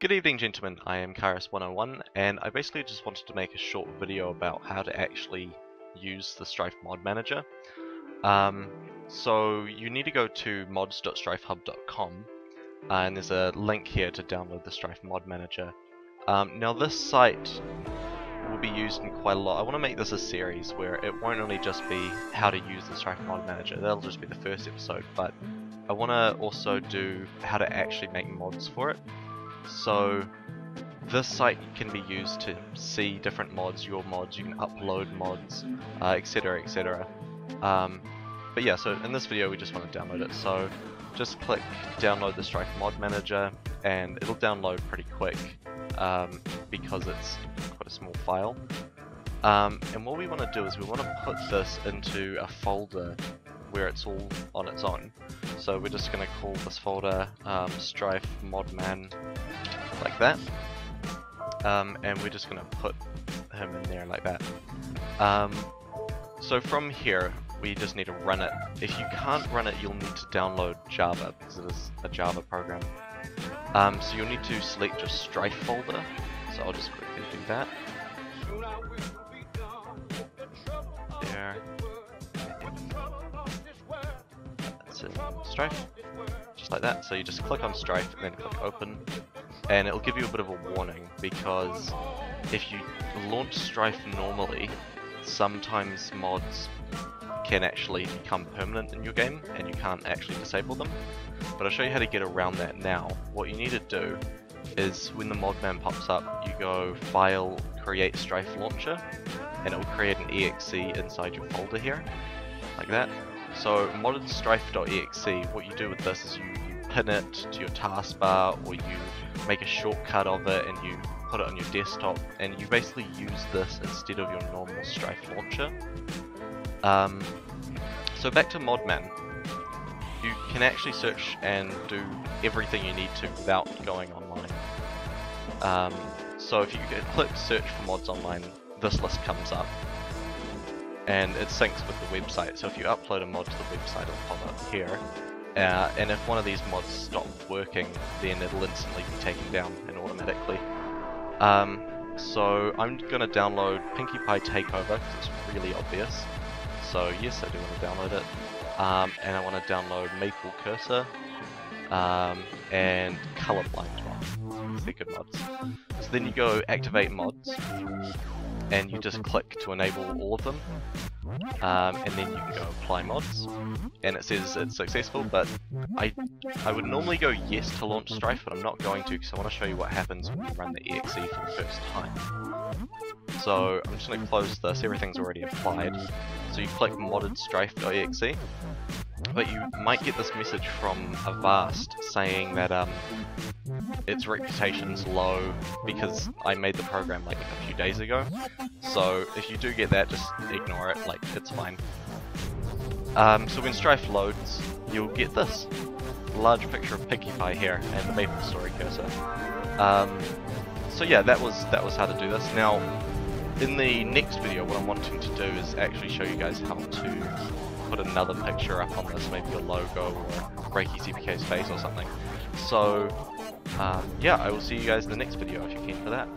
Good evening gentlemen, I am Kairus101 and I basically just wanted to make a short video about how to actually use the Strife mod manager. Um, so you need to go to mods.strifehub.com uh, and there's a link here to download the Strife mod manager. Um, now this site will be used in quite a lot. I want to make this a series where it won't only just be how to use the Strife mod manager, that'll just be the first episode, but I want to also do how to actually make mods for it. So this site can be used to see different mods, your mods, you can upload mods, etc uh, etc. Et um, but yeah, so in this video we just want to download it. So just click download the Strife mod manager and it'll download pretty quick um, because it's quite a small file. Um, and what we want to do is we want to put this into a folder where it's all on its own. So we're just going to call this folder um, Strife Modman like that. Um, and we're just going to put him in there like that. Um, so from here, we just need to run it. If you can't run it, you'll need to download Java, because it is a Java program. Um, so you'll need to select your Strife folder. So I'll just quickly do that. There. That's it. Strife. Just like that. So you just click on Strife and then click open and it'll give you a bit of a warning because if you launch Strife normally, sometimes mods can actually become permanent in your game and you can't actually disable them. But I'll show you how to get around that now. What you need to do is when the modman pops up, you go File, Create Strife Launcher, and it will create an exe inside your folder here, like that. So moddedstrife.exe, what you do with this is you, you pin it to your taskbar or you make a shortcut of it and you put it on your desktop and you basically use this instead of your normal Strife launcher. Um, so back to Modman. You can actually search and do everything you need to without going online. Um, so if you click search for mods online, this list comes up and it syncs with the website. So if you upload a mod to the website, it'll pop up here. Uh, and if one of these mods stop working, then it'll instantly be taken down and automatically. Um, so I'm going to download Pinkie Pie Takeover because it's really obvious. So yes, I do want to download it. Um, and I want to download Maple Cursor um, and Colorblind mod. They're good mods. So then you go activate mods and you just click to enable all of them um, and then you can go apply mods. And it says it's successful but I I would normally go yes to launch Strife but I'm not going to because I want to show you what happens when you run the exe for the first time. So I'm just going to close this, everything's already applied. So you click modded strife.exe but you might get this message from Avast saying that um, its reputation's low because I made the program like a few days ago. So if you do get that, just ignore it, like it's fine. Um, so when Strife loads, you'll get this large picture of Pinkie Pie here and the Maple Story cursor. Um, so yeah, that was that was how to do this. Now, in the next video, what I'm wanting to do is actually show you guys how to put another picture up on this, maybe a logo or Reiki CPK's face or something. So, um, yeah, I will see you guys in the next video if you're keen for that.